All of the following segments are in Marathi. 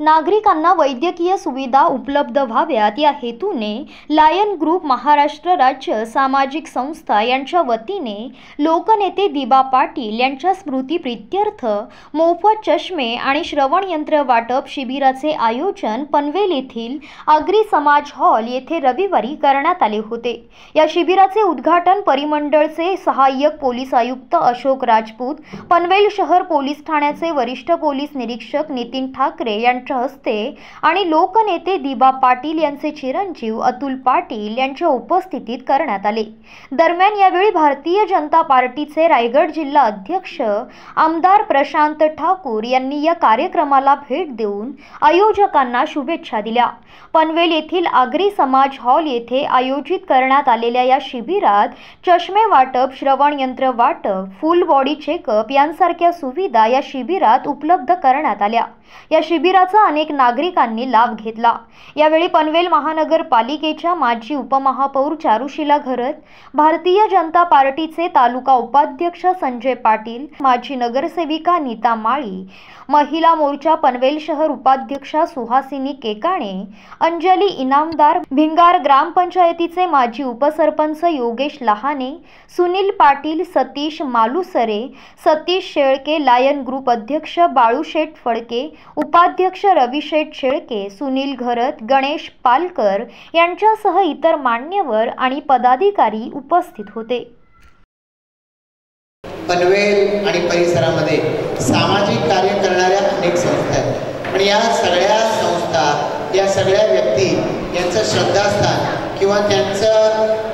नागरिकांना वैद्यकीय सुविधा उपलब्ध व्हाव्यात. या हेतूने लायन ग्रुप महाराष्ट्र राज्य सामाजिक संस्था यांच्या वतीने लोकनेते दिबा पाटील यांच्या स्मृतीप्रित्यर्थ मोफत चष्मे आणि श्रवण यंत्र वाटप शिबिराचे आयोजन पनवेल येथील आगरी समाज हॉल येथे रविवारी करण्यात आले होते. या शिबिराचे उद्घाटन परिमंडळचे सहाय्यक पोलीस आयुक्त अशोक राजपूत पनवेल शहर पोलीस ठाण्याचे वरिष्ठ पोलीस निरीक्षक नितीन ठाकरे यांच्या हस्ते आणि लोकनेते दिबा पाटील यांचे चिरंजीव अतुल पाटील यांच्या उपस्थितीत करण्यात आले. दरम्यान यावेळी भारतीय जनता पार्टीचे रायगड जिल्हा अध्यक्ष आमदार प्रशांत ठाकूर यांनी या कार्यक्रमाला भेट देऊन आयोजकांना शुभेच्छा दिल्या. पनवेल येथील आगरी समाज हॉल येथे आयोजित करण्यात आलेल्या या शिबिरात चष्मे वाटप श्रवण यंत्र वाटप फुल बॉडी चेकअप यांसारख्या सुविधा या शिबिरात उपलब्ध करण्यात आल्या. या शिबिराचा अनेक नागरिकांनी लाभ घेतला. यावेळी पनवेल महानगरपालिकेच्या माजी उपमहापौर चारुशिला घरत भारतीय जनता पार्टीचे तालुका उपाध्यक्ष संजय पाटील माजी नगरसेविका नीता माळी महिला मोर्चा पनवेल शहर उपाध्यक्षा सुहासिनी केकाणे अंजली इनामदार भिंगार ग्रामपंचायतीचे माजी उपसरपंच योगेश लहाने सुनील पाटील सतीश मालुसरे सतीश शेळके लायन ग्रुप अध्यक्ष बाळूशेठ फडके उपाध्यक्ष रविशेठ शेळके सुनील घरत गणेश पालकर यांच्यासह इतर मान्यवर आणि पदाधिकारी उपस्थित होते. पनवेल आणि परिसरामध्ये सामाजिक कार्य करणाऱ्या अनेक संस्था आहेत. पण या सगळ्या संस्था या सगळ्या व्यक्ती यांचं श्रद्धास्थान किंवा त्यांचं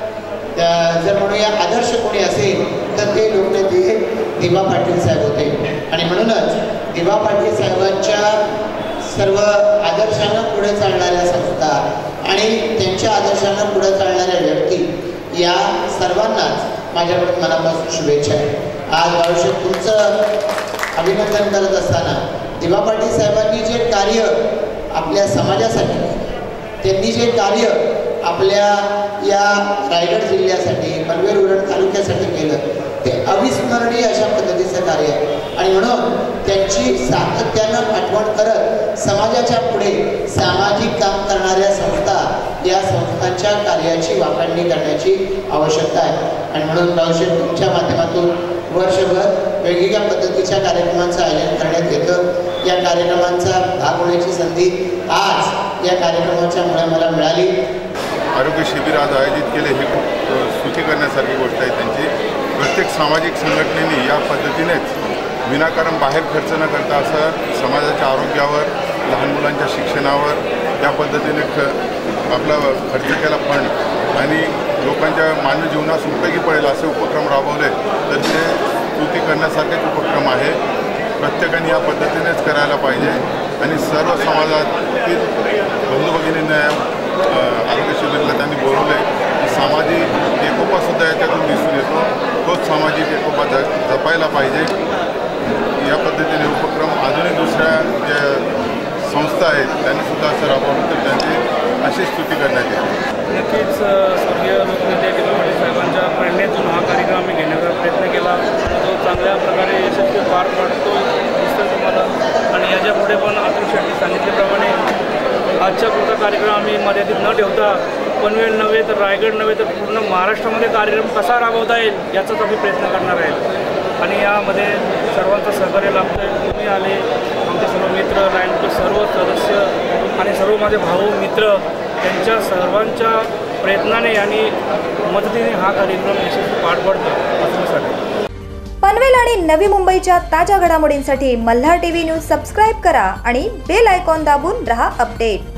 जर म्हणूया आदर्श कोणी असेल तर ते लोकनेते दिवा पाटील साहेब होते. आणि म्हणूनच दिवा पाटील साहेबांच्या सर्व आदर्शांना पुढे चालणाऱ्या संस्था आणि त्यांच्या आदर्शांना पुढे चालणाऱ्या व्यक्ती या सर्वांनाच माझ्याकडून मनापासून शुभेच्छा आहे. आज भविष्यात तुमचं अभिनंदन करत असताना दिबा पाटील साहेबांनी जे कार्य आपल्या समाजासाठी त्यांनी जे कार्य आपल्या या रायगड जिल्ह्यासाठी पनवेल उरण तालुक्यासाठी केलं ते अविस्मरणीय अशा पद्धतीचं कार्य आहे. आणि म्हणून त्यांची सातत्यानं आठवण करत समाजाच्या पुढे सामाजिक काम करणाऱ्या संस्था या संस्थांच्या कार्याची वाखाणणी करण्याची आवश्यकता आहे. आणि म्हणून गावशेठ तुमच्या माध्यमातून वर्षभर वेगवेगळ्या पद्धतीच्या कार्यक्रमांचं आयोजन करण्यात येतं. या कार्यक्रमांचा भाग होण्याची संधी आज या कार्यक्रमाच्या मुळे मला मिळाली. आरोग्य शिबिर आज आयोजित केले हे खूप अ, स्तुती करण्यासारखी गोष्ट आहे त्यांची. प्रत्येक सामाजिक संघटनेने या पद्धतीनेच विनाकारण बाहेर खर्च न करता असं समाजाच्या आरोग्यावर लहान मुलांच्या शिक्षणावर त्या पद्धतीने ख आपला खर्च केला पण आणि लोकांच्या मानवी जीवनास उपयोगी पडेल असे उपक्रम राबवले तर ते स्तुती करण्यासारखेच उपक्रम आहे. प्रत्येकाने या पद्धतीनेच करायला पाहिजे आणि सर्व समाजातील बंधू भगिनींना आरोग्य शिबिरला त्यांनी बोलवलं आहे की सामाजिक एकोपासुद्धा याच्यातून दिसून येतो तोच सामाजिक एकोपा ज जपायला पाहिजे या पद्धतीने उपक्रम अजूनही दुसऱ्या ज्या संस्था त्यांनी सुद्धा असं राबवलं तर त्यांची अशी स्तुती करण्यात येते नक्कीच स्वर्गीय लोकनेते टिपा पाटील साहेबांच्या प्रेरणेतून हा कार्यक्रम आम्ही घेण्याचा प्रयत्न केला. तो चांगल्या प्रकारे यशस्वी पार पडतो दिसतं तुम्हाला. आणि याच्यापुढे पण अतुल शेट्टी सांगितल्याप्रमाणे आजच्या पुढचा कार्यक्रम आम्ही मर्यादित न ठेवता पनवेल नव्हे तर रायगड नव्हे तर पूर्ण महाराष्ट्रामध्ये कार्यक्रम कसा राबवता येईल याचाच आम्ही प्रयत्न करणार आहे आणि यामध्ये सर्वांचं सहकार्य लाभतं तुम्ही आले माझे सर्व मित्र लाईनचे सर्व सदस्य आणि सर्व माझे भाऊ मित्र त्यांच्या सर्वांच्या प्रयत्नाने आणि मदतीने हा कार्यक्रम यशस्वी पार पडतो पनवेल आणि नवी मुंबईच्या ताज्या घडामोडींसाठी मल्हार टीव्ही न्यूज सबस्क्राईब करा आणि बेल आयकॉन दाबून रहा अपडेट.